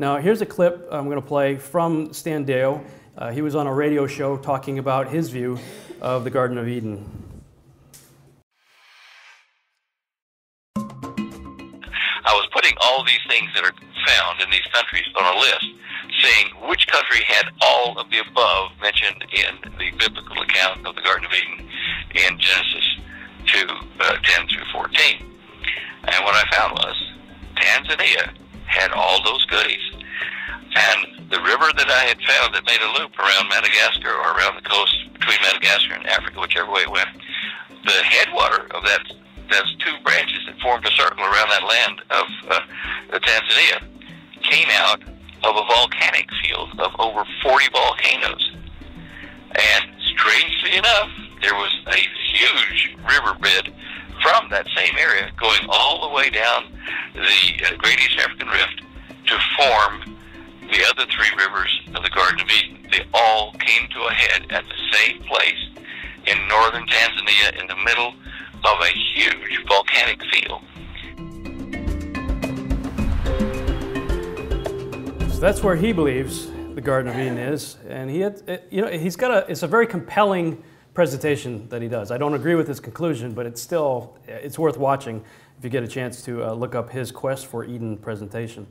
Now, here's a clip I'm going to play from Stan Deyo. Uh, he was on a radio show talking about his view of the Garden of Eden. I was putting all these things that are found in these countries on a list, saying which country had all of the above mentioned in the biblical account of the Garden of Eden in Genesis 2, uh, 10 through 14. And what I found was Tanzania had all those goodies. And the river that I had found that made a loop around Madagascar or around the coast between Madagascar and Africa, whichever way it went, the headwater of that, those two branches that formed a circle around that land of uh, Tanzania, came out of a volcanic field of over 40 volcanoes. And strangely enough, there was a huge riverbed from that same area going all the way down the uh, Great East African Rift to form the other three rivers of the Garden of Eden. They all came to a head at the same place in northern Tanzania in the middle of a huge volcanic field. So that's where he believes the Garden of Eden is, and he, had, you know, he's got a. It's a very compelling presentation that he does. I don't agree with his conclusion, but it's still it's worth watching if you get a chance to uh, look up his Quest for Eden presentation.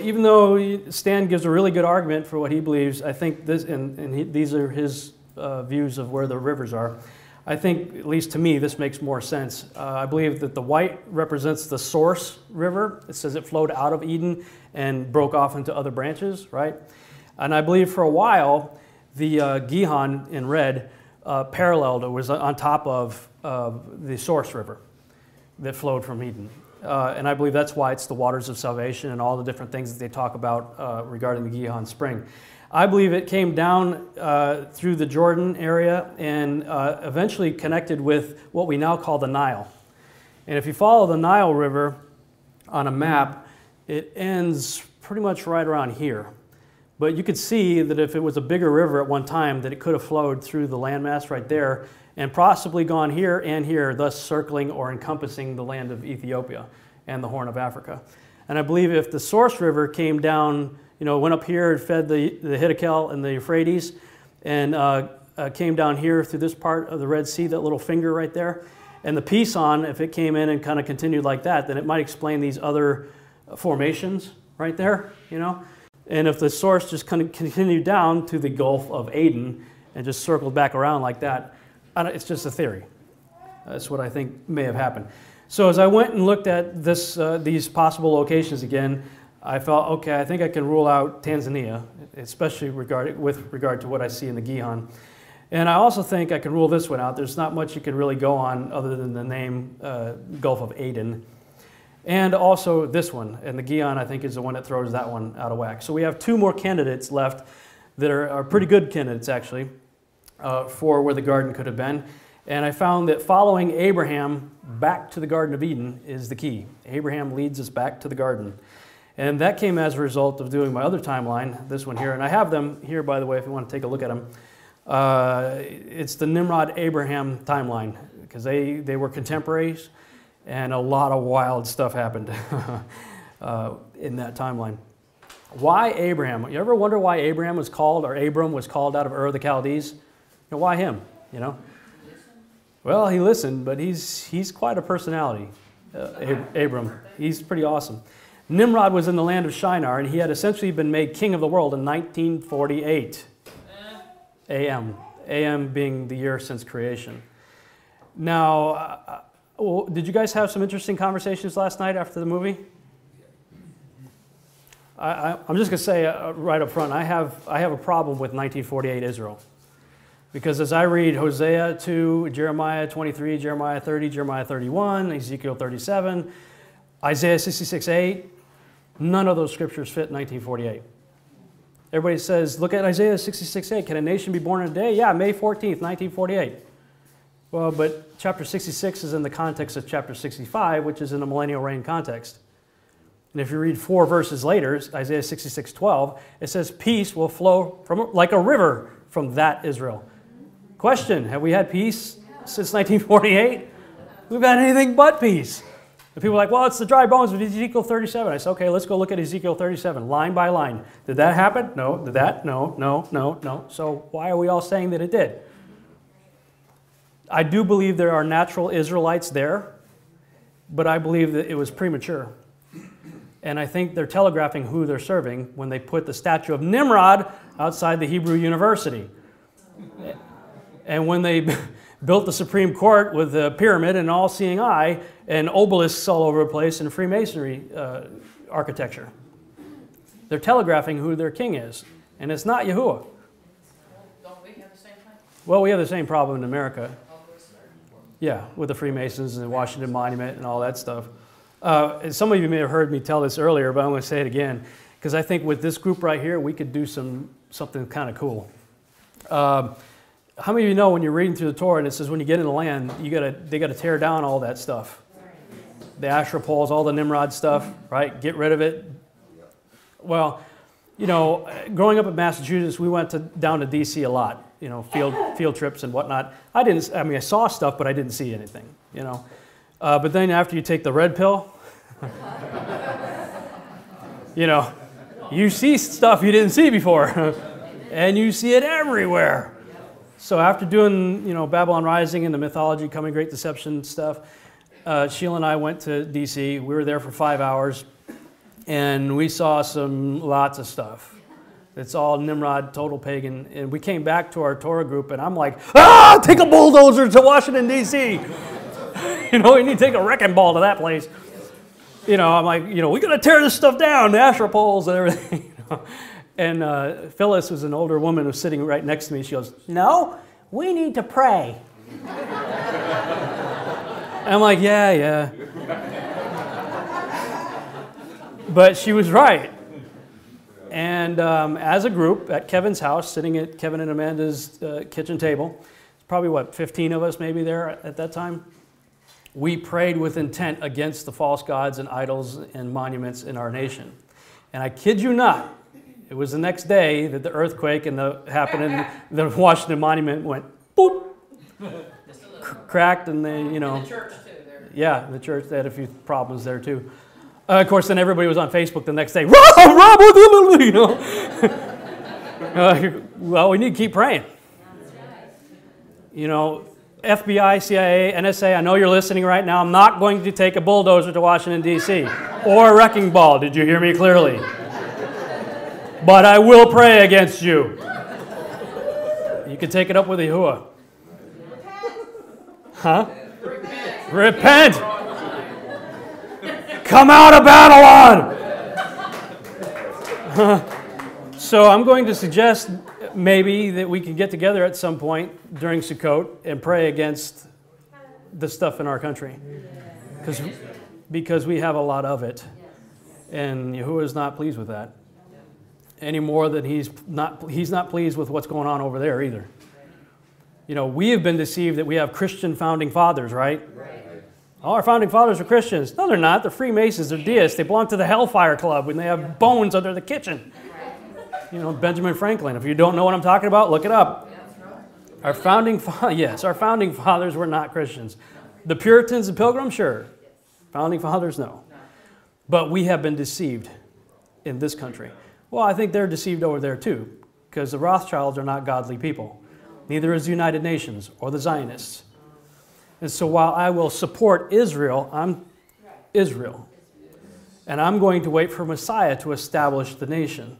Even though Stan gives a really good argument for what he believes, I think this, and, and he, these are his uh, views of where the rivers are. I think, at least to me, this makes more sense. Uh, I believe that the white represents the source river. It says it flowed out of Eden and broke off into other branches, right? And I believe for a while, the uh, Gihon in red uh, paralleled, it was on top of the source river that flowed from Eden. Uh, and I believe that's why it's the waters of salvation and all the different things that they talk about uh, regarding the Gihon Spring. I believe it came down uh, through the Jordan area and uh, eventually connected with what we now call the Nile. And if you follow the Nile River on a map, it ends pretty much right around here. But you could see that if it was a bigger river at one time, that it could have flowed through the landmass right there and possibly gone here and here, thus circling or encompassing the land of Ethiopia and the Horn of Africa. And I believe if the source river came down, you know, went up here and fed the, the Hiddekel and the Euphrates, and uh, uh, came down here through this part of the Red Sea, that little finger right there, and the Pison, if it came in and kind of continued like that, then it might explain these other formations right there, you know. And if the source just kind of continued down to the Gulf of Aden and just circled back around like that, it's just a theory. That's what I think may have happened. So as I went and looked at this, uh, these possible locations again, I felt, okay, I think I can rule out Tanzania, especially regard, with regard to what I see in the Gihon. And I also think I can rule this one out. There's not much you can really go on other than the name uh, Gulf of Aden. And also this one, and the Gihon I think is the one that throws that one out of whack. So we have two more candidates left that are, are pretty good candidates actually uh, for where the garden could have been. And I found that following Abraham back to the Garden of Eden is the key. Abraham leads us back to the garden. And that came as a result of doing my other timeline, this one here. And I have them here, by the way, if you want to take a look at them. Uh, it's the Nimrod Abraham timeline because they, they were contemporaries and a lot of wild stuff happened uh, in that timeline. Why Abraham? You ever wonder why Abraham was called, or Abram was called out of Ur of the Chaldees? Why him? You know? Well, he listened, but he's, he's quite a personality, uh, Ab Abram. He's pretty awesome. Nimrod was in the land of Shinar, and he had essentially been made king of the world in 1948 AM, AM being the year since creation. Now, uh, well, did you guys have some interesting conversations last night after the movie? I, am just going to say uh, right up front, I have, I have a problem with 1948 Israel. Because as I read Hosea 2, Jeremiah 23, Jeremiah 30, Jeremiah 31, Ezekiel 37, Isaiah 66, 8, none of those scriptures fit 1948. Everybody says, look at Isaiah 66, 8. Can a nation be born in a day? Yeah, May 14th, 1948. Well, but chapter 66 is in the context of chapter 65, which is in a millennial reign context. And if you read four verses later, Isaiah 66, 12, it says, Peace will flow from like a river from that Israel. Question Have we had peace since 1948? We've had anything but peace. And people are like, well, it's the dry bones of Ezekiel 37. I said, okay, let's go look at Ezekiel 37, line by line. Did that happen? No. Did that? No, no, no, no. So why are we all saying that it did? I do believe there are natural Israelites there, but I believe that it was premature. And I think they're telegraphing who they're serving when they put the statue of Nimrod outside the Hebrew University. And when they built the Supreme Court with a pyramid and all seeing eye and obelisks all over the place and Freemasonry uh, architecture. They're telegraphing who their king is, and it's not Yahuwah. Don't we have the same thing? Well, we have the same problem in America. Yeah, with the Freemasons and the Washington Monument and all that stuff. Uh, some of you may have heard me tell this earlier, but I'm going to say it again because I think with this group right here, we could do some something kind of cool. Um, how many of you know when you're reading through the Torah and it says when you get in the land, you gotta they got to tear down all that stuff, the Asherah poles, all the Nimrod stuff, right? Get rid of it. Well, you know, growing up in Massachusetts, we went to, down to D.C. a lot. You know, field field trips and whatnot. I didn't. I mean, I saw stuff, but I didn't see anything. You know, uh, but then after you take the red pill, you know, you see stuff you didn't see before, and you see it everywhere. So after doing, you know, Babylon Rising and the mythology, coming great deception stuff, uh, Sheila and I went to D.C. We were there for five hours, and we saw some lots of stuff. It's all Nimrod, total pagan. And we came back to our Torah group, and I'm like, ah, take a bulldozer to Washington, D.C. you know, we need to take a wrecking ball to that place. You know, I'm like, you know, we got to tear this stuff down, the Asherah poles and everything. You know? And uh, Phyllis was an older woman who was sitting right next to me. She goes, No, we need to pray. I'm like, Yeah, yeah. but she was right. And um, as a group at Kevin's house, sitting at Kevin and Amanda's uh, kitchen table, probably what, 15 of us maybe there at that time, we prayed with intent against the false gods and idols and monuments in our nation. And I kid you not, it was the next day that the earthquake and the happened and the Washington Monument went boop, cracked, and they, you know. The church too, there. Yeah, the church they had a few problems there too. Uh, of course, then everybody was on Facebook the next day. Rob, Rob, you know. uh, well, we need to keep praying. You know, FBI, CIA, NSA, I know you're listening right now. I'm not going to take a bulldozer to Washington, D.C. or a wrecking ball. Did you hear me clearly? But I will pray against you. You can take it up with Yahuwah. Huh? Repent. Come out of Babylon. so I'm going to suggest maybe that we can get together at some point during Sukkot and pray against the stuff in our country. Because because we have a lot of it. And Yahuwah is not pleased with that. Any more than he's not, he's not pleased with what's going on over there either. You know, we have been deceived that we have Christian founding fathers, right? All our founding fathers are Christians. No, they're not. They're Freemasons. They're deists. They belong to the Hellfire Club when they have bones under the kitchen. You know, Benjamin Franklin. If you don't know what I'm talking about, look it up. Our founding, fa- yes, our founding fathers were not Christians. The Puritans and Pilgrims, sure. Founding fathers, no. But we have been deceived in this country. Well, I think they're deceived over there too, because the Rothschilds are not godly people. Neither is the United Nations or the Zionists. And so while I will support Israel, I'm Israel. And I'm going to wait for Messiah to establish the nation.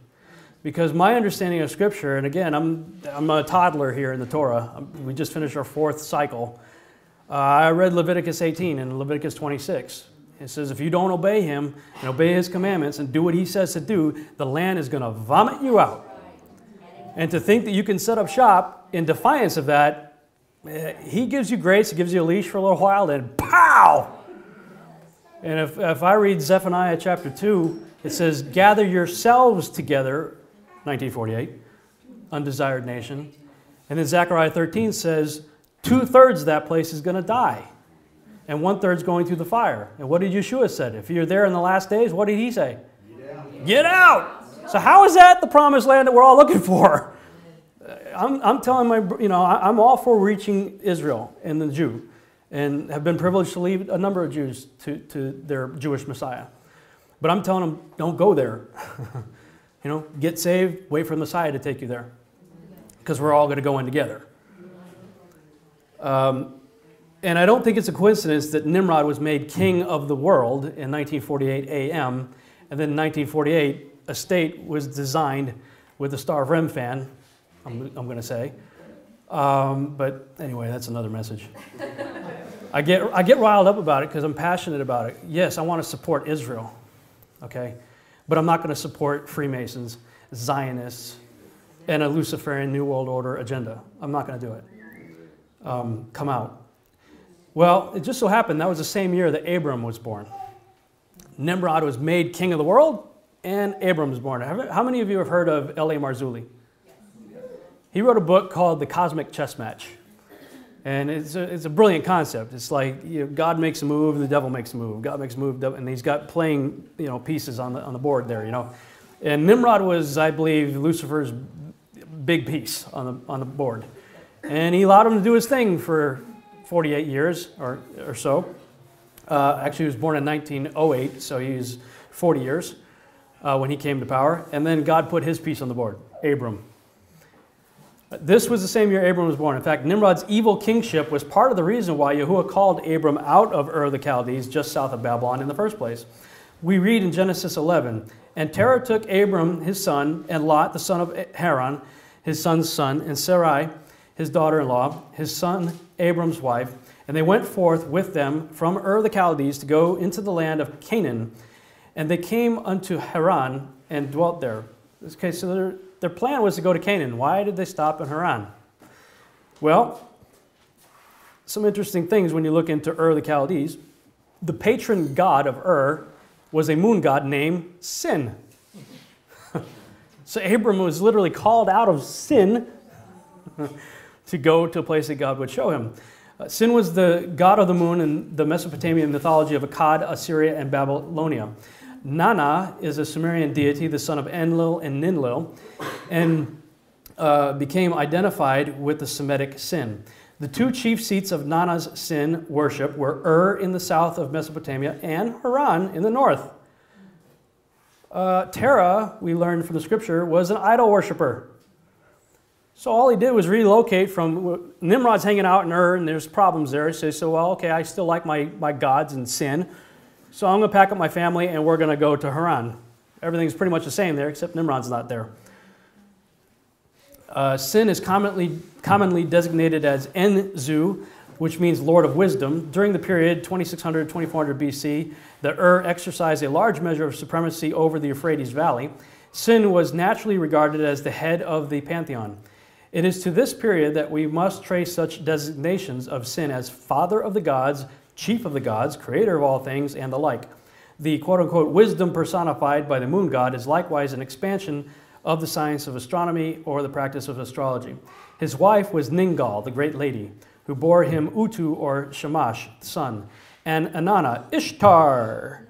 Because my understanding of Scripture, and again, I'm, I'm a toddler here in the Torah, we just finished our fourth cycle. Uh, I read Leviticus 18 and Leviticus 26. It says, if you don't obey him and obey his commandments and do what he says to do, the land is going to vomit you out. And to think that you can set up shop in defiance of that, eh, he gives you grace, he gives you a leash for a little while, then pow! And if, if I read Zephaniah chapter 2, it says, Gather yourselves together, 1948, undesired nation. And then Zechariah 13 says, Two thirds of that place is going to die and one third's going through the fire. And what did Yeshua said? If you're there in the last days, what did he say? Get out. Get out. So how is that the promised land that we're all looking for? I'm, I'm telling my, you know, I'm all for reaching Israel and the Jew. and have been privileged to lead a number of Jews to, to their Jewish Messiah. But I'm telling them, don't go there. you know, get saved, wait for the Messiah to take you there. Because we're all going to go in together. Um, and I don't think it's a coincidence that Nimrod was made king of the world in 1948 AM, and then in 1948, a state was designed with the Star of Remphan, I'm, I'm going to say. Um, but anyway, that's another message. I get, I get riled up about it because I'm passionate about it. Yes, I want to support Israel, okay? But I'm not going to support Freemasons, Zionists, and a Luciferian New World Order agenda. I'm not going to do it. Um, come out. Well, it just so happened that was the same year that Abram was born. Nimrod was made king of the world, and Abram was born. How many of you have heard of L.A. Marzulli? He wrote a book called The Cosmic Chess Match. And it's a, it's a brilliant concept. It's like you know, God makes a move, the devil makes a move. God makes a move, and he's got playing you know, pieces on the, on the board there, you know. And Nimrod was, I believe, Lucifer's big piece on the, on the board. And he allowed him to do his thing for 48 years or, or so. Uh, actually, he was born in 1908, so he's 40 years uh, when he came to power. And then God put his piece on the board, Abram. This was the same year Abram was born. In fact, Nimrod's evil kingship was part of the reason why Yahuwah called Abram out of Ur of the Chaldees, just south of Babylon, in the first place. We read in Genesis 11 And Terah took Abram, his son, and Lot, the son of Haran, his son's son, and Sarai, his daughter in law, his son Abram's wife, and they went forth with them from Ur the Chaldees to go into the land of Canaan. And they came unto Haran and dwelt there. Okay, so their plan was to go to Canaan. Why did they stop in Haran? Well, some interesting things when you look into Ur the Chaldees. The patron god of Ur was a moon god named Sin. so Abram was literally called out of sin to go to a place that God would show him. Uh, sin was the god of the moon in the Mesopotamian mythology of Akkad, Assyria, and Babylonia. Nana is a Sumerian deity, the son of Enlil and Ninlil, and uh, became identified with the Semitic sin. The two chief seats of Nana's sin worship were Ur in the south of Mesopotamia and Haran in the north. Uh, Terah, we learned from the scripture, was an idol worshiper. So all he did was relocate from Nimrod's hanging out in Ur, and there's problems there. So he said, "Well, okay, I still like my, my gods and sin. So I'm going to pack up my family and we're going to go to Haran. Everything's pretty much the same there, except Nimrod's not there. Uh, sin is commonly, commonly designated as Enzu, which means Lord of Wisdom. During the period 2600 2400 BC, the Ur exercised a large measure of supremacy over the Euphrates Valley. Sin was naturally regarded as the head of the pantheon. It is to this period that we must trace such designations of sin as father of the gods, chief of the gods, creator of all things, and the like. The quote unquote wisdom personified by the moon god is likewise an expansion of the science of astronomy or the practice of astrology. His wife was Ningal, the great lady, who bore him Utu or Shamash, the sun, and Inanna, Ishtar,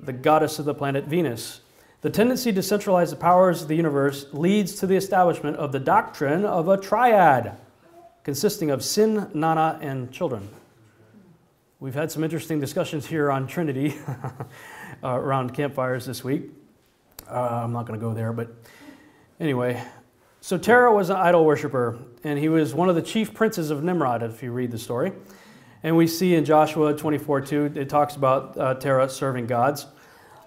the goddess of the planet Venus. The tendency to centralize the powers of the universe leads to the establishment of the doctrine of a triad consisting of sin, nana, and children. We've had some interesting discussions here on Trinity uh, around campfires this week. Uh, I'm not going to go there, but anyway. So Terah was an idol worshiper, and he was one of the chief princes of Nimrod, if you read the story. And we see in Joshua 24 2, it talks about uh, Terah serving gods.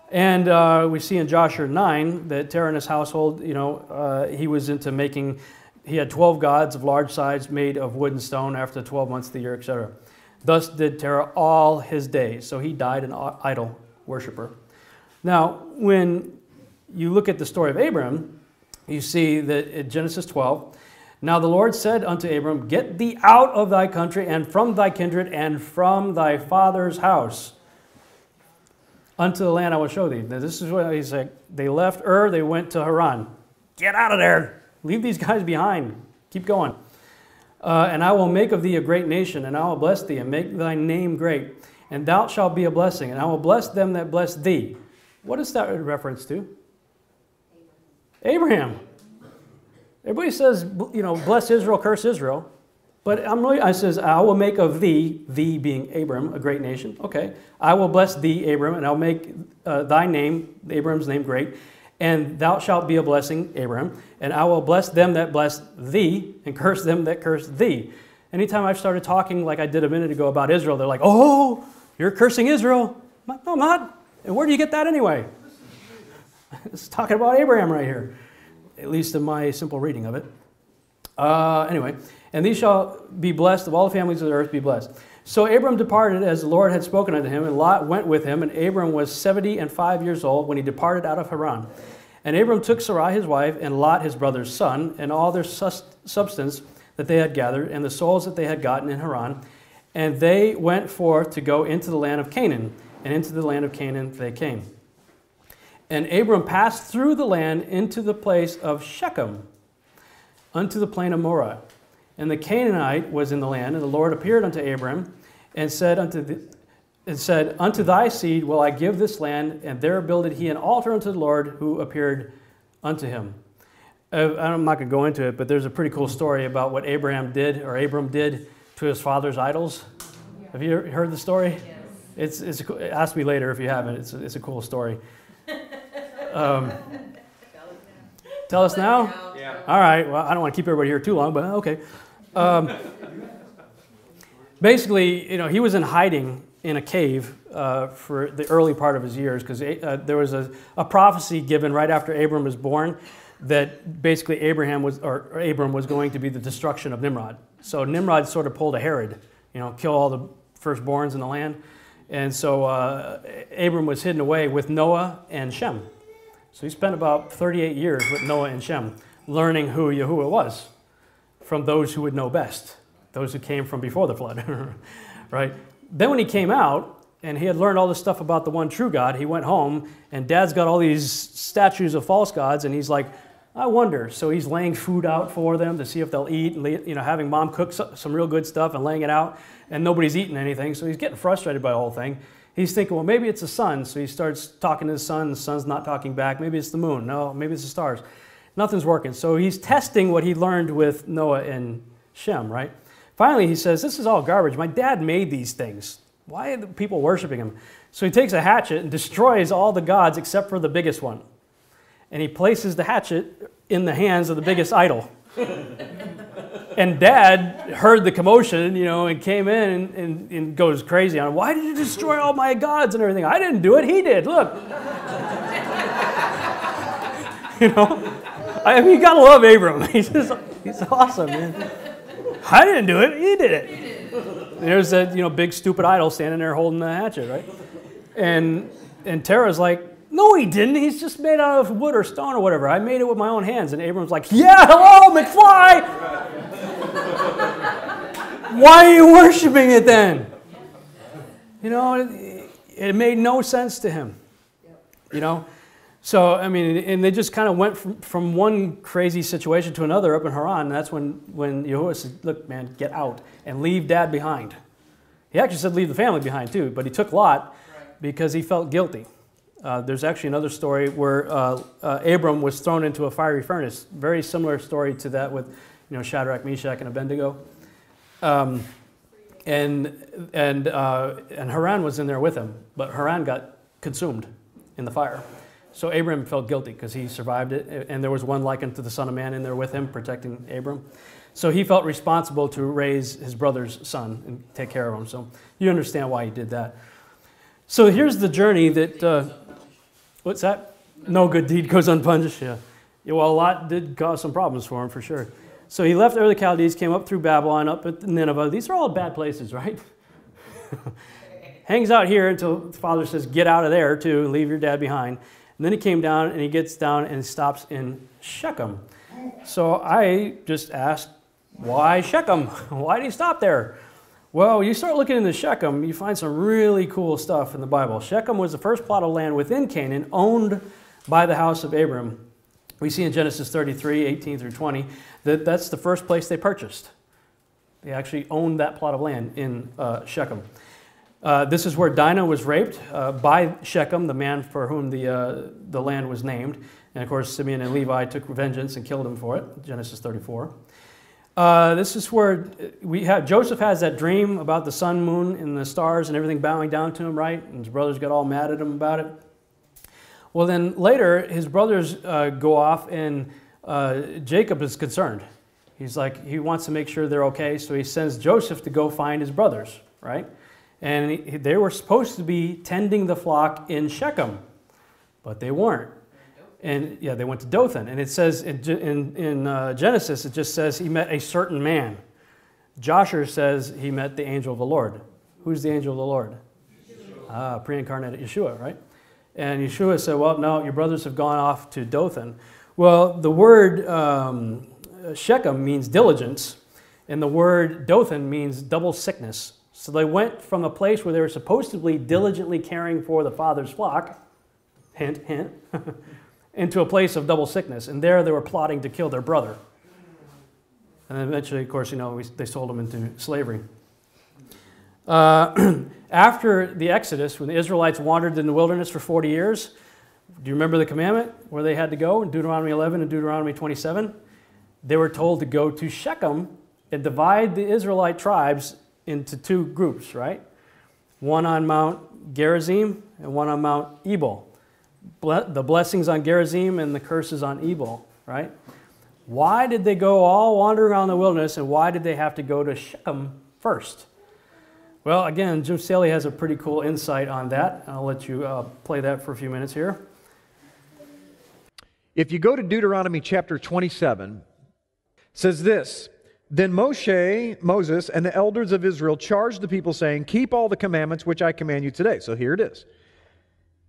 And uh, we see in Jasher 9 that Terah and his household, you know, uh, he was into making, he had 12 gods of large size made of wood and stone after 12 months of the year, etc. Thus did Terah all his days. So he died an idol worshiper. Now, when you look at the story of Abram, you see that in Genesis 12, now the Lord said unto Abram, Get thee out of thy country and from thy kindred and from thy father's house unto the land I will show thee. Now, this is what he said. They left Ur, they went to Haran. Get out of there. Leave these guys behind. Keep going. Uh, and I will make of thee a great nation, and I will bless thee, and make thy name great. And thou shalt be a blessing, and I will bless them that bless thee. What is that reference to? Abraham. Abraham. Everybody says, you know, bless Israel, curse Israel. But I'm really, I says, I will make of thee, thee being Abram, a great nation. Okay. I will bless thee, Abram, and I'll make uh, thy name, Abram's name, great. And thou shalt be a blessing, Abram. And I will bless them that bless thee, and curse them that curse thee. Anytime I've started talking like I did a minute ago about Israel, they're like, oh, you're cursing Israel. I'm like, no, I'm not. And where do you get that anyway? it's talking about Abraham right here, at least in my simple reading of it. Uh, anyway, and these shall be blessed, of all the families of the earth be blessed. So Abram departed as the Lord had spoken unto him, and Lot went with him, and Abram was seventy and five years old when he departed out of Haran. And Abram took Sarai his wife, and Lot his brother's son, and all their substance that they had gathered, and the souls that they had gotten in Haran, and they went forth to go into the land of Canaan, and into the land of Canaan they came. And Abram passed through the land into the place of Shechem, unto the plain of Moreh. And the Canaanite was in the land, and the Lord appeared unto Abram and said unto the, and said, Unto thy seed will I give this land, and there builded he an altar unto the Lord who appeared unto him. Uh, I'm not going to go into it, but there's a pretty cool story about what Abraham did, or Abram did, to his father's idols. Yeah. Have you heard the story? Yes. It's, it's a, ask me later if you haven't. It's a, it's a cool story. Um, tell us now? Yeah. All right. Well, I don't want to keep everybody here too long, but okay. Um, basically, you know, he was in hiding in a cave uh, for the early part of his years because uh, there was a, a, prophecy given right after Abram was born that basically Abraham was or, Abram was going to be the destruction of Nimrod. So Nimrod sort of pulled a Herod, you know, kill all the firstborns in the land. And so uh, Abram was hidden away with Noah and Shem. So he spent about 38 years with Noah and Shem, learning who Yahuwah was from those who would know best, those who came from before the flood, right? Then when he came out and he had learned all this stuff about the one true God, he went home and dad's got all these statues of false gods and he's like, I wonder. So he's laying food out for them to see if they'll eat, and you know, having mom cook some real good stuff and laying it out, and nobody's eating anything. So he's getting frustrated by the whole thing he's thinking, well, maybe it's the sun. So he starts talking to the sun. The sun's not talking back. Maybe it's the moon. No, maybe it's the stars. Nothing's working. So he's testing what he learned with Noah and Shem, right? Finally, he says, This is all garbage. My dad made these things. Why are people worshiping him? So he takes a hatchet and destroys all the gods except for the biggest one. And he places the hatchet in the hands of the biggest idol. and dad heard the commotion, you know, and came in and, and, and, goes crazy on him. Why did you destroy all my gods and everything? I didn't do it. He did. Look. you know, I mean, you gotta love Abram. He's just, he's awesome, man. I didn't do it. He did it. There's that, you know, big stupid idol standing there holding the hatchet, right? And and Terah's like, no, he didn't. He's just made out of wood or stone or whatever. I made it with my own hands. And Abram's like, yeah, hello, McFly. Why are you worshiping it then? You know, it, it made no sense to him. You know? So, I mean, and they just kind of went from, from one crazy situation to another up in Haran. And that's when, when Yahuwah said, Look, man, get out and leave dad behind. He actually said leave the family behind too, but he took Lot because he felt guilty. Uh, there's actually another story where uh, uh, Abram was thrown into a fiery furnace. Very similar story to that with you know, Shadrach, Meshach, and Abednego. Um, and, and, uh, and Haran was in there with him, but Haran got consumed in the fire. So Abram felt guilty because he survived it, and there was one like unto the Son of Man in there with him, protecting Abram. So he felt responsible to raise his brother's son and take care of him. So you understand why he did that. So here's the journey that, uh, what's that? No good deed goes unpunished. Yeah. yeah. Well, a lot did cause some problems for him for sure. So he left Ur the Chaldees, came up through Babylon, up at Nineveh. These are all bad places, right? Hangs out here until the father says, Get out of there, too, leave your dad behind. And then he came down and he gets down and stops in Shechem. So I just asked, Why Shechem? Why did he stop there? Well, you start looking into Shechem, you find some really cool stuff in the Bible. Shechem was the first plot of land within Canaan owned by the house of Abram. We see in Genesis 33, 18 through 20, that that's the first place they purchased. They actually owned that plot of land in uh, Shechem. Uh, this is where Dinah was raped uh, by Shechem, the man for whom the, uh, the land was named. And of course, Simeon and Levi took vengeance and killed him for it, Genesis 34. Uh, this is where we have Joseph has that dream about the sun, moon, and the stars and everything bowing down to him, right? And his brothers get all mad at him about it. Well, then later, his brothers uh, go off, and uh, Jacob is concerned. He's like, he wants to make sure they're okay, so he sends Joseph to go find his brothers, right? And they were supposed to be tending the flock in Shechem, but they weren't. And yeah, they went to Dothan. And it says in, in, uh, Genesis, it just says he met a certain man. Jasher says he met the angel of the Lord. Who's the angel of the Lord? Ah, pre incarnate Yeshua, right? And Yeshua said, Well, no, your brothers have gone off to Dothan. Well, the word um, Shechem means diligence, and the word Dothan means double sickness. So they went from a place where they were supposedly diligently caring for the father's flock, hint, hint, into a place of double sickness. And there they were plotting to kill their brother. And eventually, of course, you know, we, they sold him into slavery. Uh, after the Exodus, when the Israelites wandered in the wilderness for 40 years, do you remember the commandment where they had to go in Deuteronomy 11 and Deuteronomy 27? They were told to go to Shechem and divide the Israelite tribes into two groups, right? One on Mount Gerizim and one on Mount Ebal. The blessings on Gerizim and the curses on Ebal, right? Why did they go all wandering around the wilderness and why did they have to go to Shechem first? Well, again, Jim Staley has a pretty cool insight on that. I'll let you uh, play that for a few minutes here. If you go to Deuteronomy chapter 27, says this Then Moshe, Moses, and the elders of Israel charged the people, saying, Keep all the commandments which I command you today. So here it is.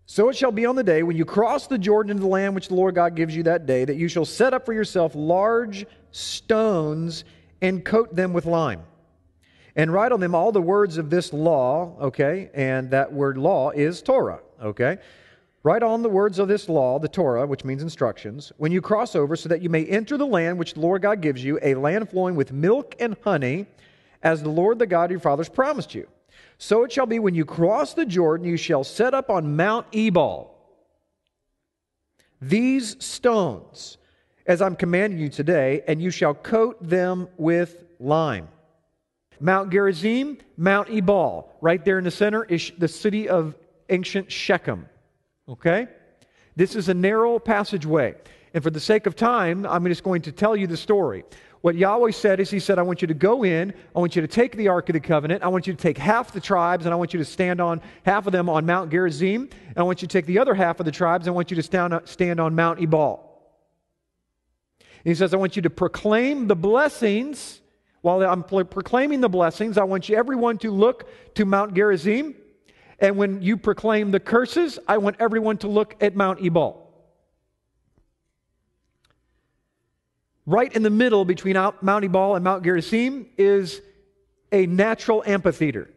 So it shall be on the day when you cross the Jordan into the land which the Lord God gives you that day, that you shall set up for yourself large stones and coat them with lime. And write on them all the words of this law, okay? And that word law is Torah, okay? Write on the words of this law, the Torah, which means instructions, when you cross over, so that you may enter the land which the Lord God gives you, a land flowing with milk and honey, as the Lord the God of your fathers promised you. So it shall be when you cross the Jordan, you shall set up on Mount Ebal these stones, as I'm commanding you today, and you shall coat them with lime. Mount Gerizim, Mount Ebal, right there in the center is the city of ancient Shechem. Okay? This is a narrow passageway. And for the sake of time, I'm just going to tell you the story. What Yahweh said is, He said, I want you to go in, I want you to take the Ark of the Covenant, I want you to take half the tribes, and I want you to stand on half of them on Mount Gerizim, and I want you to take the other half of the tribes, and I want you to stand, uh, stand on Mount Ebal. And he says, I want you to proclaim the blessings. While I'm proclaiming the blessings, I want you everyone to look to Mount Gerizim and when you proclaim the curses, I want everyone to look at Mount Ebal. Right in the middle between Mount Ebal and Mount Gerizim is a natural amphitheater.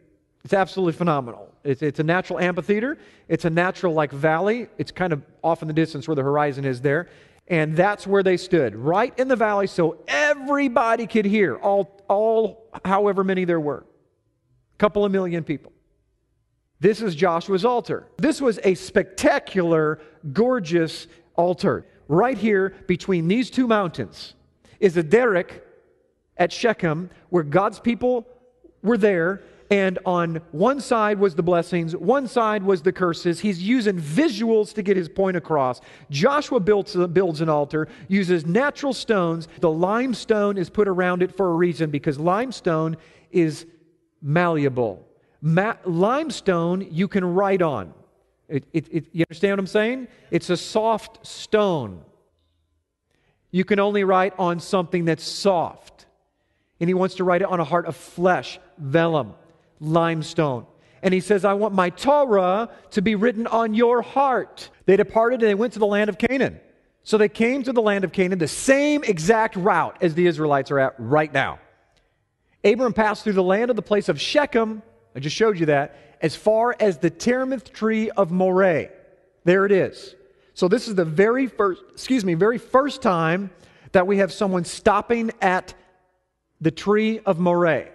It's absolutely phenomenal. It's, it's a natural amphitheater. It's a natural like valley. It's kind of off in the distance where the horizon is there. And that's where they stood, right in the valley, so everybody could hear, all, all however many there were. A couple of million people. This is Joshua's altar. This was a spectacular, gorgeous altar. Right here between these two mountains is a derrick at Shechem where God's people were there. And on one side was the blessings, one side was the curses. He's using visuals to get his point across. Joshua builds, builds an altar, uses natural stones. The limestone is put around it for a reason because limestone is malleable. Ma- limestone you can write on. It, it, it, you understand what I'm saying? It's a soft stone. You can only write on something that's soft. And he wants to write it on a heart of flesh, vellum, limestone. And he says, I want my Torah to be written on your heart. They departed and they went to the land of Canaan. So they came to the land of Canaan, the same exact route as the Israelites are at right now. Abram passed through the land of the place of Shechem I just showed you that. As far as the terebinth tree of Moreh. There it is. So this is the very first, excuse me, very first time that we have someone stopping at the tree of Moreh.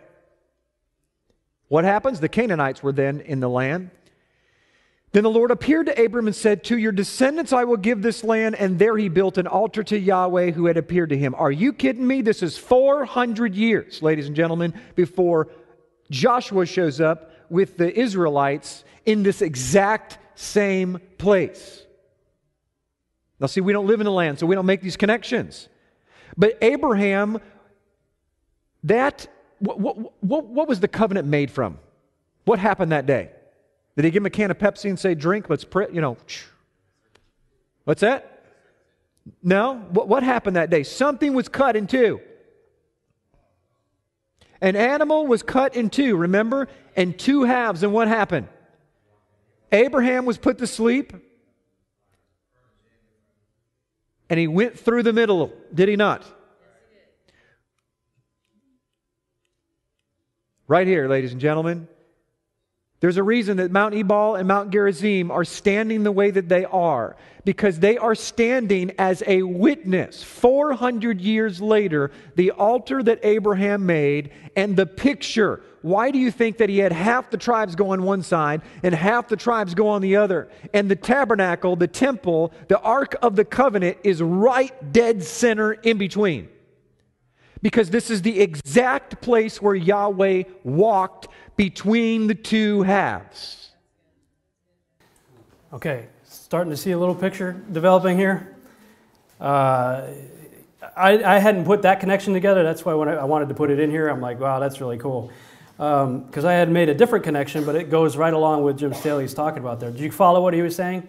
What happens? The Canaanites were then in the land. Then the Lord appeared to Abram and said, To your descendants I will give this land. And there he built an altar to Yahweh who had appeared to him. Are you kidding me? This is 400 years, ladies and gentlemen, before Joshua shows up with the Israelites in this exact same place. Now, see, we don't live in the land, so we don't make these connections. But Abraham, that, what, what, what, what was the covenant made from? What happened that day? Did he give him a can of Pepsi and say, drink, let's pray, you know, what's that? No? What, what happened that day? Something was cut in two. An animal was cut in two, remember? And two halves. And what happened? Abraham was put to sleep. And he went through the middle, did he not? Right here, ladies and gentlemen. There's a reason that Mount Ebal and Mount Gerizim are standing the way that they are, because they are standing as a witness 400 years later, the altar that Abraham made and the picture. Why do you think that he had half the tribes go on one side and half the tribes go on the other? And the tabernacle, the temple, the Ark of the Covenant is right dead center in between. Because this is the exact place where Yahweh walked between the two halves. Okay, starting to see a little picture developing here. Uh, I, I, hadn't put that connection together. That's why when I, I, wanted to put it in here, I'm like, wow, that's really cool. Because um, I had made a different connection, but it goes right along with Jim Staley's talking about there. Did you follow what he was saying?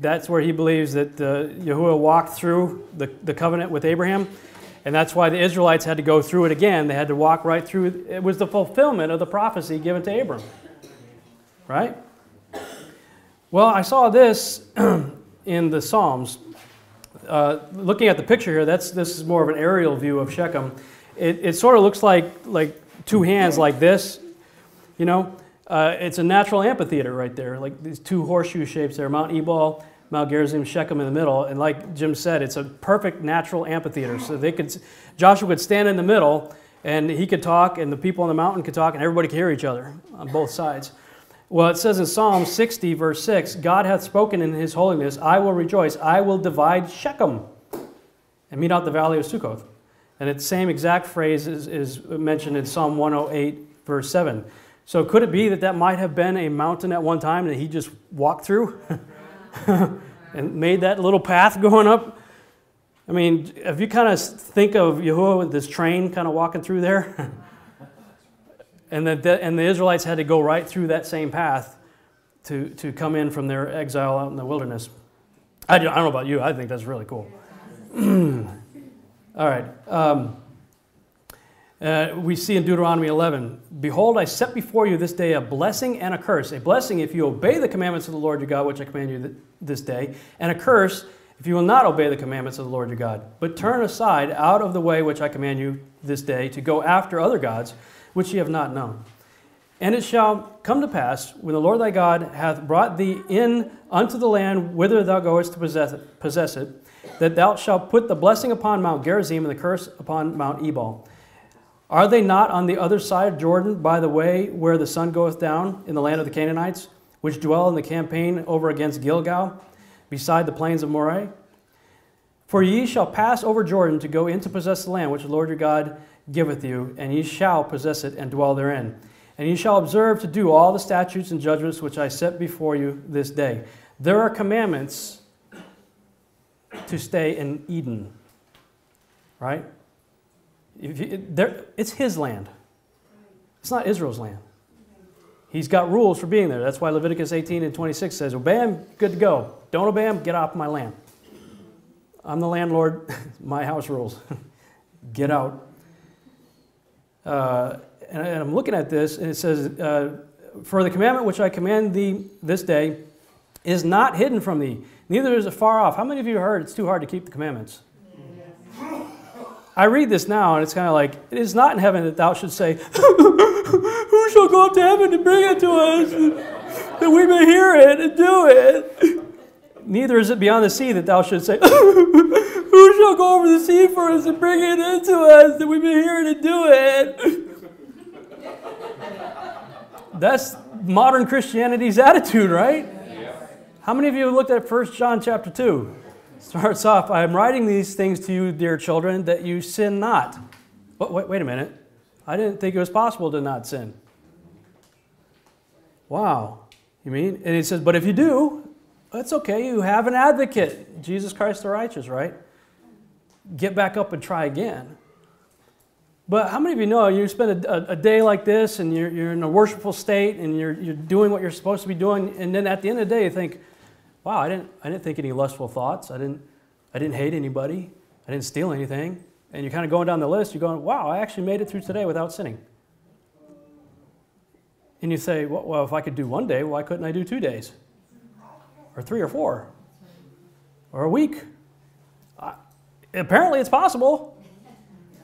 That's where he believes that uh, Yahuwah walked through the, the covenant with Abraham. And that's why the Israelites had to go through it again. They had to walk right through. It was the fulfillment of the prophecy given to Abram. Right? Well, I saw this in the Psalms. Uh, looking at the picture here, that's, this is more of an aerial view of Shechem. It, it sort of looks like, like two hands like this. You know, uh, it's a natural amphitheater right there, like these two horseshoe shapes there, Mount Ebal Mount Gerizim, Shechem in the middle. And like Jim said, it's a perfect natural amphitheater. So they could, Joshua could stand in the middle and he could talk, and the people on the mountain could talk, and everybody could hear each other on both sides. Well, it says in Psalm 60, verse 6 God hath spoken in his holiness, I will rejoice, I will divide Shechem and mete out the valley of Sukkoth. And the same exact phrase is, is mentioned in Psalm 108, verse 7. So could it be that that might have been a mountain at one time that he just walked through? and made that little path going up. I mean, if you kind of think of Yahuwah with this train kind of walking through there, and, the, and the Israelites had to go right through that same path to, to come in from their exile out in the wilderness. I, I don't know about you, I think that's really cool. All right. Um, uh, we see in Deuteronomy 11 Behold, I set before you this day a blessing and a curse. A blessing if you obey the commandments of the Lord your God, which I command you th- this day, and a curse if you will not obey the commandments of the Lord your God, but turn aside out of the way which I command you this day to go after other gods, which ye have not known. And it shall come to pass, when the Lord thy God hath brought thee in unto the land whither thou goest to possess it, possess it that thou shalt put the blessing upon Mount Gerizim and the curse upon Mount Ebal are they not on the other side of Jordan by the way where the sun goeth down in the land of the Canaanites, which dwell in the champaign over against Gilgal, beside the plains of Moreh? For ye shall pass over Jordan to go in to possess the land which the Lord your God giveth you, and ye shall possess it and dwell therein. And ye shall observe to do all the statutes and judgments which I set before you this day. There are commandments to stay in Eden, right? You, it's his land. It's not Israel's land. He's got rules for being there. That's why Leviticus 18 and 26 says, Obey him, good to go. Don't obey him, get off my land. I'm the landlord, my house rules. get out. Uh, and, and, I'm looking at this, and it says, uh, For the commandment which I command thee this day is not hidden from thee, neither is it far off. How many of you heard it's too hard to keep the commandments? I read this now and it's kind of like, it is not in heaven that thou should say, Who shall go up to heaven to bring it to us, that we may hear it and do it? Neither is it beyond the sea that thou should say, Who shall go over the sea for us and bring it into us, that we may hear it and do it? That's modern Christianity's attitude, right? How many of you looked at 1 John chapter 2? Starts off, I am writing these things to you, dear children, that you sin not. Wait, wait, wait a minute. I didn't think it was possible to not sin. Wow. You mean? And he says, but if you do, that's okay. You have an advocate, Jesus Christ the righteous, right? Get back up and try again. But how many of you know you spend a, a, a, day like this and you're, you're in a worshipful state and you're, you're doing what you're supposed to be doing, and then at the end of the day you think, wow, I didn't, I didn't think any lustful thoughts. I didn't, I didn't hate anybody. I didn't steal anything. And you're kind of going down the list, you're going, wow, I actually made it through today without sinning. And you say, well, well if I could do one day, why couldn't I do two days? Or three or four? Or a week? Uh, apparently it's possible.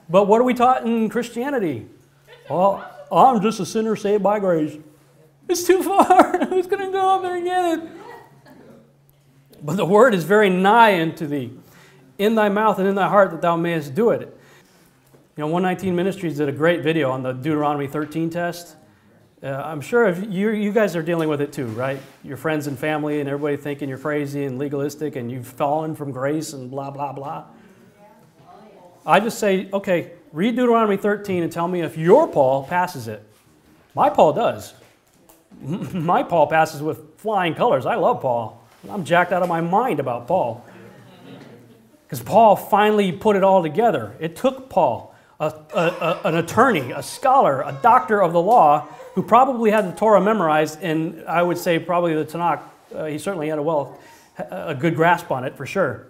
But what are we taught in Christianity? Well, I'm just a sinner saved by grace. It's too far. Who's going to go up there and get it? But the word is very nigh unto thee, in thy mouth and in thy heart that thou mayest do it. You know, 119 Ministries did a great video on the Deuteronomy 13 test. Uh, I'm sure if you, you guys are dealing with it too, right? Your friends and family and everybody thinking you're crazy and legalistic and you've fallen from grace and blah, blah, blah. I just say, okay, read Deuteronomy 13 and tell me if your Paul passes it. My Paul does. My Paul passes with flying colors. I love Paul. I'm jacked out of my mind about Paul. Because Paul finally put it all together. It took Paul, a, a, a, an attorney, a scholar, a doctor of the law, who probably had the Torah memorized, and I would say probably the Tanakh. Uh, he certainly had a well, a good grasp on it for sure.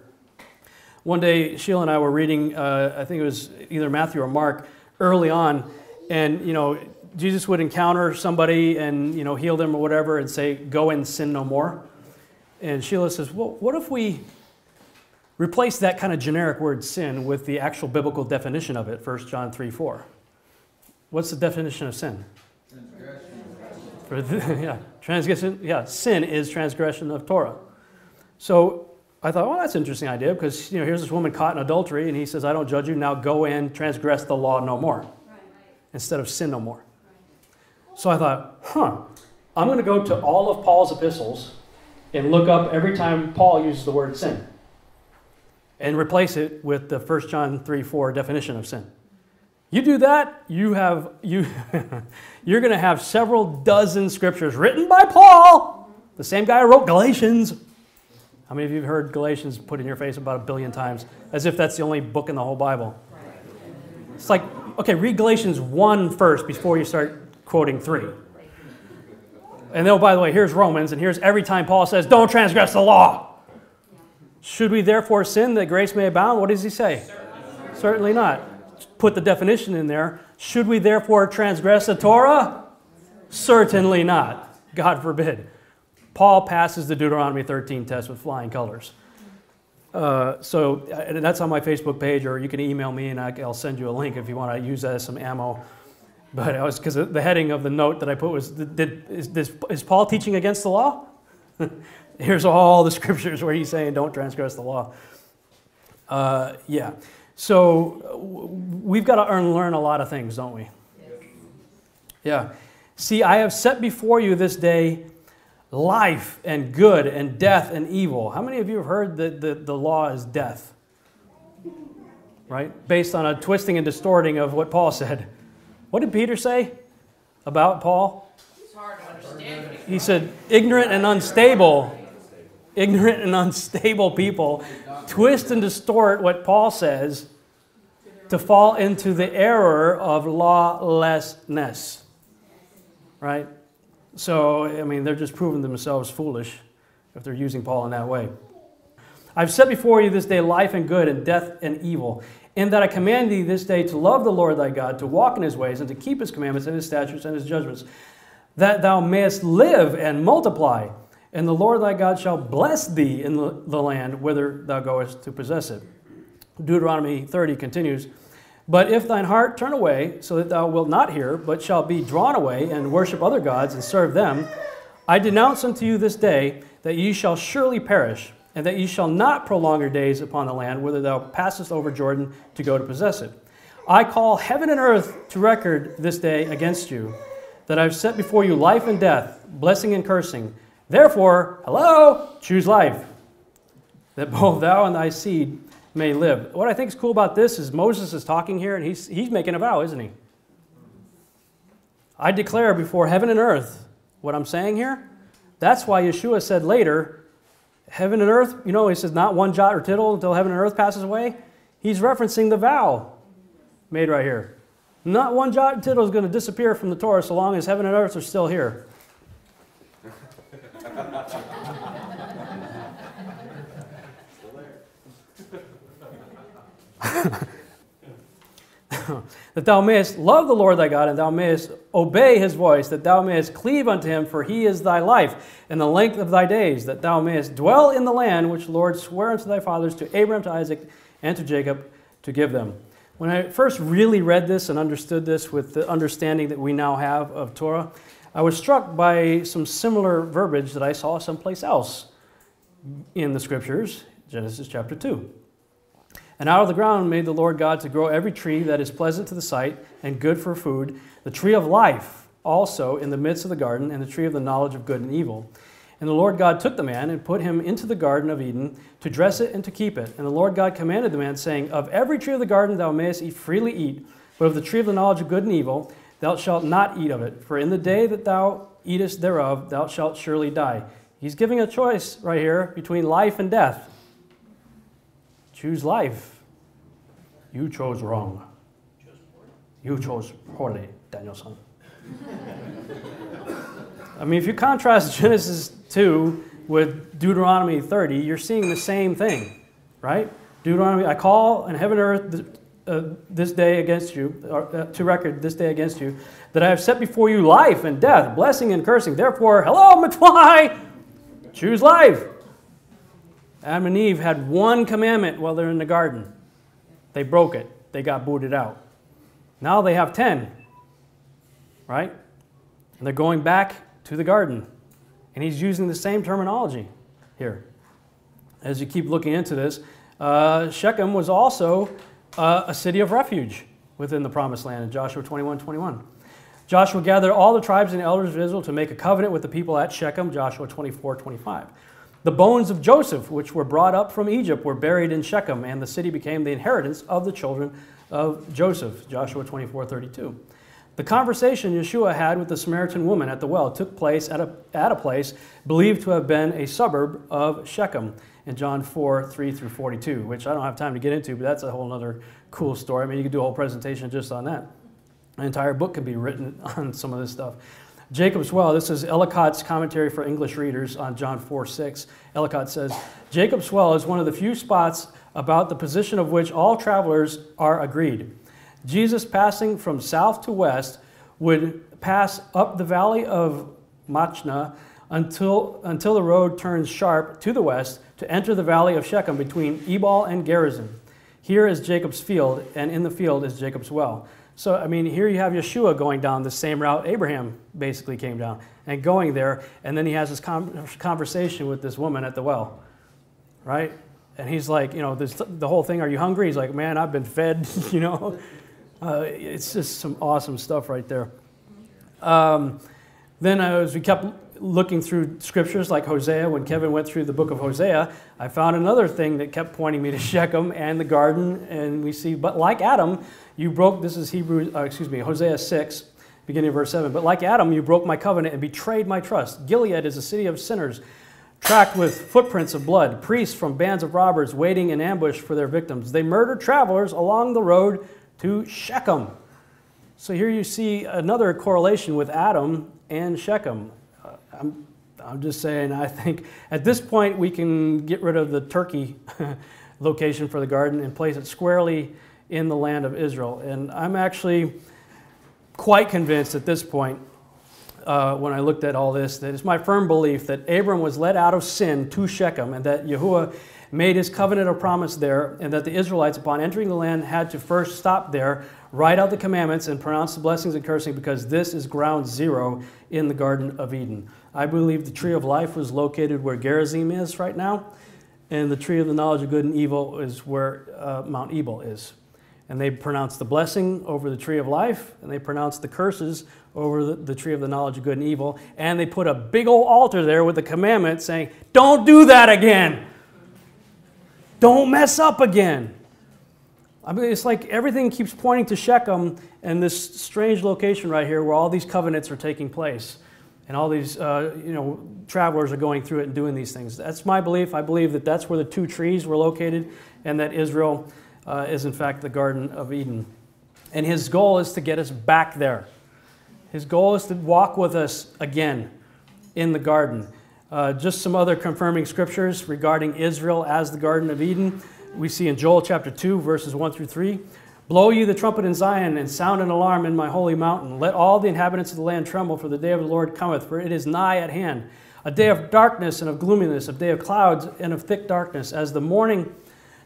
One day, Sheila and I were reading, uh, I think it was either Matthew or Mark, early on, and you know, Jesus would encounter somebody and you know heal them or whatever, and say, "Go and sin no more." And Sheila says, "Well, what if we replace that kind of generic word sin with the actual biblical definition of it, 1 John 3 4? What's the definition of sin? Transgression. yeah, transgression. Yeah, sin is transgression of Torah. So I thought, well, that's an interesting idea because you know here's this woman caught in adultery, and he says, "I don't judge you. Now go and transgress the law no more," instead of sin no more. So I thought, huh, I'm going to go to all of Paul's epistles and look up every time Paul uses the word sin, and replace it with the 1 John 3 4 definition of sin. You do that, you have you you're going to have several dozen scriptures written by Paul, the same guy who wrote Galatians how many of you have heard Galatians put in your face about a billion times, as if that's the only book in the whole Bible? It's like, okay, read Galatians 1 first before you start quoting 3. And then, oh, by the way, here's Romans, and here's every time Paul says, don't transgress the law. Should we therefore sin that grace may abound? What does he say? Certainly, Certainly not. Put the definition in there. Should we therefore transgress the Torah? Certainly not. God forbid. Paul passes the Deuteronomy 13 test with flying colors. Uh, so and that's on my Facebook page, or you can email me and I'll send you a link if you want to use that as some ammo. But I was because the heading of the note that I put was, did, is, this, is Paul teaching against the law? Here's all the scriptures where he's saying don't transgress the law. Uh, yeah. So we've got to learn a lot of things, don't we? Yeah. See, I have set before you this day life and good and death and evil. How many of you have heard that the, the law is death? Right? Based on a twisting and distorting of what Paul said. What did Peter say about Paul? It's hard to understand. He said, ignorant and unstable. Ignorant and unstable people twist and distort what Paul says to fall into the error of lawlessness. Right? So, I mean, they're just proving themselves foolish if they're using Paul in that way. I've set before you this day life and good and death and evil, in that I command thee this day to love the Lord thy God, to walk in his ways, and to keep his commandments and his statutes and his judgments, that thou mayest live and multiply, and the Lord thy God shall bless thee in the land whither thou goest to possess it. Deuteronomy 30 continues. But if thine heart turn away, so that thou wilt not hear, but shall be drawn away and worship other gods and serve them, I denounce unto you this day that ye shall surely perish, and that ye shall not prolong your days upon the land whither thou passest over Jordan to go to possess it. I call heaven and earth to record this day against you, that I have set before you life and death, blessing and cursing. Therefore, hello, choose life, that both thou and thy seed may live. What I think is cool about this is Moses is talking here and he's, he's making a vow, isn't he? I declare before heaven and earth what I'm saying here. That's why Yeshua said later, heaven and earth, you know, he says, not one jot or tittle until heaven and earth passes away. He's referencing the vow made right here. Not one jot and tittle is going to disappear from the Torah so long as heaven and earth are still here. that thou mayest love the Lord thy God, and thou mayest obey his voice, that thou mayest cleave unto him, for he is thy life, and the length of thy days, that thou mayest dwell in the land which the Lord sware unto thy fathers, to Abraham, to Isaac, and to Jacob, to give them. When I first really read this and understood this with the understanding that we now have of Torah, I was struck by some similar verbiage that I saw someplace else in the scriptures, Genesis chapter 2. And out of the ground made the Lord God to grow every tree that is pleasant to the sight and good for food, the tree of life also in the midst of the garden, and the tree of the knowledge of good and evil. And the Lord God took the man and put him into the garden of Eden to dress it and to keep it. And the Lord God commanded the man, saying, Of every tree of the garden thou mayest eat freely eat, but of the tree of the knowledge of good and evil thou shalt not eat of it. For in the day that thou eatest thereof thou shalt surely die. He's giving a choice right here between life and death. Choose life. You chose wrong. You chose poorly, Danielson. I mean, if you contrast Genesis 2 with Deuteronomy 30, you're seeing the same thing, right? Deuteronomy, I call in heaven and earth uh, this day against you, or, uh, to record this day against you, that I have set before you life and death, blessing and cursing. Therefore, hello, Matwai, choose life. Adam and Eve had one commandment while they're in the garden. They broke it, they got booted out. Now they have 10, right? And they're going back to the garden. And he's using the same terminology here. As you keep looking into this, uh, Shechem was also uh, a city of refuge within the promised land in Joshua 21 21. Joshua gathered all the tribes and elders of Israel to make a covenant with the people at Shechem, Joshua 24 25. The bones of Joseph, which were brought up from Egypt, were buried in Shechem, and the city became the inheritance of the children of Joseph, Joshua 24 32. The conversation Yeshua had with the Samaritan woman at the well took place at a, at a place believed to have been a suburb of Shechem in John 4 3 through 42, which I don't have time to get into, but that's a whole other cool story. I mean, you could do a whole presentation just on that. An entire book could be written on some of this stuff. Jacob's well, this is Ellicott's commentary for English readers on John 4 6. Ellicott says, Jacob's well is one of the few spots about the position of which all travelers are agreed. Jesus passing from south to west would pass up the valley of Machna until, until the road turns sharp to the west to enter the valley of Shechem between Ebal and Gerizim. Here is Jacob's field, and in the field is Jacob's well. So, I mean, here you have Yeshua going down the same route Abraham basically came down and going there, and then he has this conversation with this woman at the well, right? And he's like, you know, this, the whole thing, are you hungry? He's like, man, I've been fed, you know. Uh, it's just some awesome stuff right there. Um, then, as we kept looking through scriptures like Hosea, when Kevin went through the book of Hosea, I found another thing that kept pointing me to Shechem and the garden. And we see, but like Adam, you broke, this is Hebrew, uh, excuse me, Hosea 6, beginning of verse 7. But like Adam, you broke my covenant and betrayed my trust. Gilead is a city of sinners, tracked with footprints of blood, priests from bands of robbers waiting in ambush for their victims. They murder travelers along the road to Shechem. So here you see another correlation with Adam and Shechem. Uh, I'm, I'm just saying, I think at this point we can get rid of the Turkey location for the garden and place it squarely in the land of Israel. And I'm actually quite convinced at this point, uh, when I looked at all this, that it's my firm belief that Abram was led out of sin to Shechem and that Yahuwah made his covenant of promise there, and that the Israelites, upon entering the land, had to first stop there, write out the commandments, and pronounce the blessings and cursing, because this is ground zero in the Garden of Eden. I believe the tree of life was located where Gerizim is right now, and the tree of the knowledge of good and evil is where uh, Mount Ebal is. And they pronounced the blessing over the tree of life, and they pronounced the curses over the, the tree of the knowledge of good and evil, and they put a big old altar there with the commandment saying, Don't do that again. Don't mess up again. I mean, it's like everything keeps pointing to Shechem and this strange location right here where all these covenants are taking place. And all these, uh, you know, travelers are going through it and doing these things. That's my belief. I believe that that's where the two trees were located and that Israel uh, is, in fact, the Garden of Eden. And his goal is to get us back there. His goal is to walk with us again in the garden. Uh, just some other confirming scriptures regarding Israel as the Garden of Eden. We see in Joel chapter 2, verses 1 through 3. Blow ye the trumpet in Zion, and sound an alarm in my holy mountain. Let all the inhabitants of the land tremble, for the day of the Lord cometh, for it is nigh at hand. A day of darkness and of gloominess, a day of clouds and of thick darkness. As the morning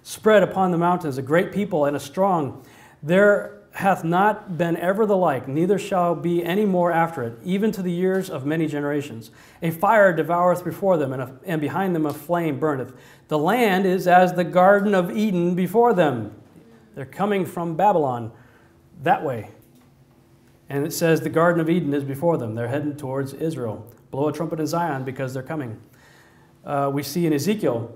spread upon the mountains, a great people and a strong. There hath not been ever the like, neither shall be any more after it, even to the years of many generations. A fire devoureth before them, and, a, and behind them a flame burneth. The land is as the Garden of Eden before them. They're coming from Babylon that way. And it says the Garden of Eden is before them. They're heading towards Israel. Blow a trumpet in Zion because they're coming. Uh, we see in Ezekiel,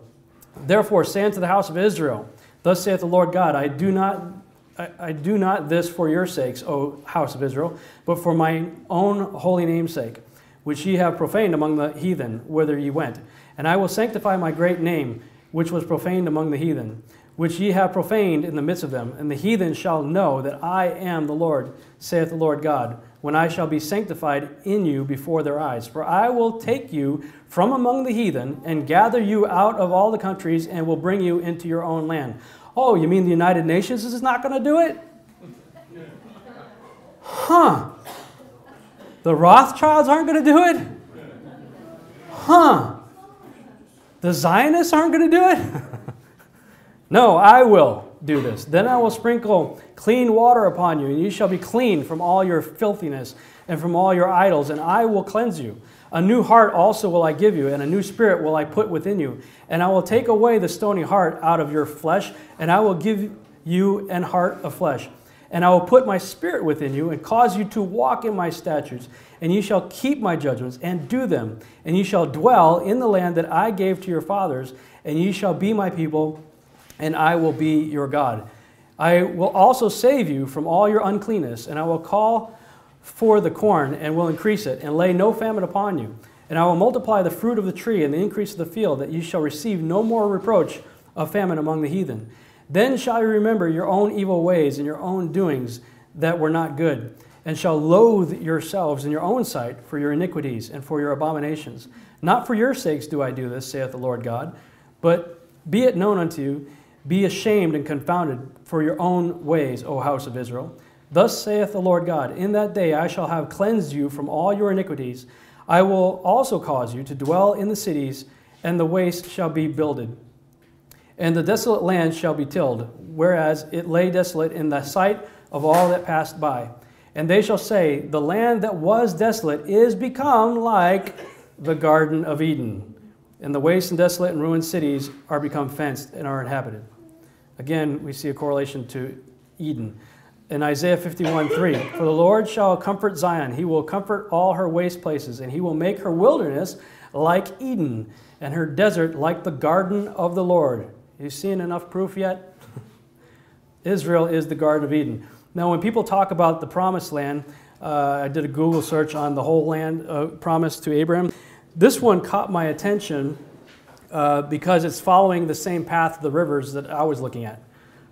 Therefore say unto the house of Israel, Thus saith the Lord God, I do not I, do not this for your sakes, O house of Israel, but for my own holy name's sake, which ye have profaned among the heathen, whither ye went. And I will sanctify my great name, which was profaned among the heathen, which ye have profaned in the midst of them. And the heathen shall know that I am the Lord, saith the Lord God, when I shall be sanctified in you before their eyes. For I will take you from among the heathen and gather you out of all the countries and will bring you into your own land. Oh, you mean the United Nations is not going to do it? Huh. The Rothschilds aren't going to do it? Huh. The Zionists aren't going to do it? no, I will do this. Then I will sprinkle clean water upon you, and you shall be clean from all your filthiness and from all your idols, and I will cleanse you. A new heart also will I give you, and a new spirit will I put within you. And I will take away the stony heart out of your flesh, and I will give you an heart of flesh. And I will put my spirit within you, and cause you to walk in my statutes. And you shall keep my judgments, and do them. And you shall dwell in the land that I gave to your fathers, and ye shall be my people, and I will be your God. I will also save you from all your uncleanness, and I will call for the corn and will increase it, and lay no famine upon you. And I will multiply the fruit of the tree and the increase of the field, that ye shall receive no more reproach of famine among the heathen. Then shall you remember your own evil ways and your own doings that were not good, and shall loathe yourselves in your own sight for your iniquities and for your abominations. Not for your sakes do I do this, saith the Lord God, but be it known unto you, be ashamed and confounded for your own ways, O house of Israel. Thus saith the Lord God In that day I shall have cleansed you from all your iniquities. I will also cause you to dwell in the cities, and the waste shall be builded. And the desolate land shall be tilled, whereas it lay desolate in the sight of all that passed by. And they shall say, The land that was desolate is become like the Garden of Eden. And the waste and desolate and ruined cities are become fenced and are inhabited. Again, we see a correlation to Eden in Isaiah 51 3. For the Lord shall comfort Zion, he will comfort all her waste places, and he will make her wilderness like Eden, and her desert like the garden of the Lord. You seen enough proof yet? Israel is the Garden of Eden. Now, when people talk about the promised land, uh, I did a Google search on the whole land uh, promised to Abraham. This one caught my attention uh, because it's following the same path of the rivers that I was looking at.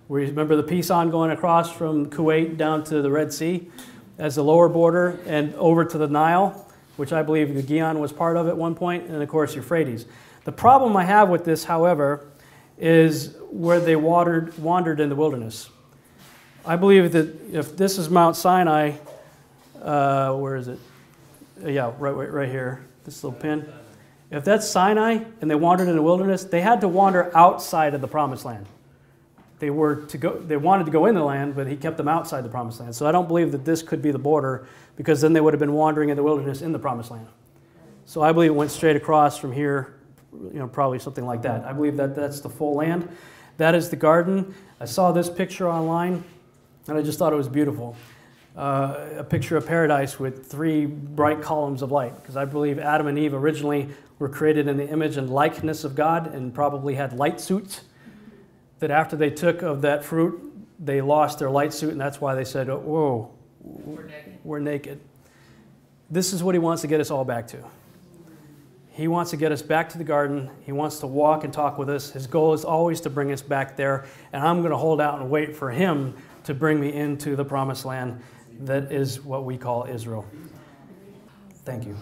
We remember the Pison going across from Kuwait down to the Red Sea as the lower border and over to the Nile, which I believe the Gihon was part of at one point, and of course Euphrates. The problem I have with this, however, is where they watered, wandered in the wilderness. I believe that if this is Mount Sinai, uh, where is it? Uh, yeah, right, right, right here, this little pin. If that's Sinai and they wandered in the wilderness, they had to wander outside of the promised land. They were to go they wanted to go in the land but he kept them outside the promised land. So i don't believe that this could be the border because then they would have been wandering in the wilderness in the promised land. So i believe it went straight across from here you know probably something like that. I believe that that's the full land. That is the garden. I saw this picture online And I just thought it was beautiful. Uh, a picture of paradise with three bright columns of light, because I believe Adam and Eve originally were created in the image and likeness of God and probably had light suits. That after they took of that fruit, they lost their light suit, and that's why they said, Whoa, We're naked. we're naked. This is what he wants to get us all back to. He wants to get us back to the garden. He wants to walk and talk with us. His goal is always to bring us back there. And I'm going to hold out and wait for him to bring me into the promised land that is what we call Israel. Thank you.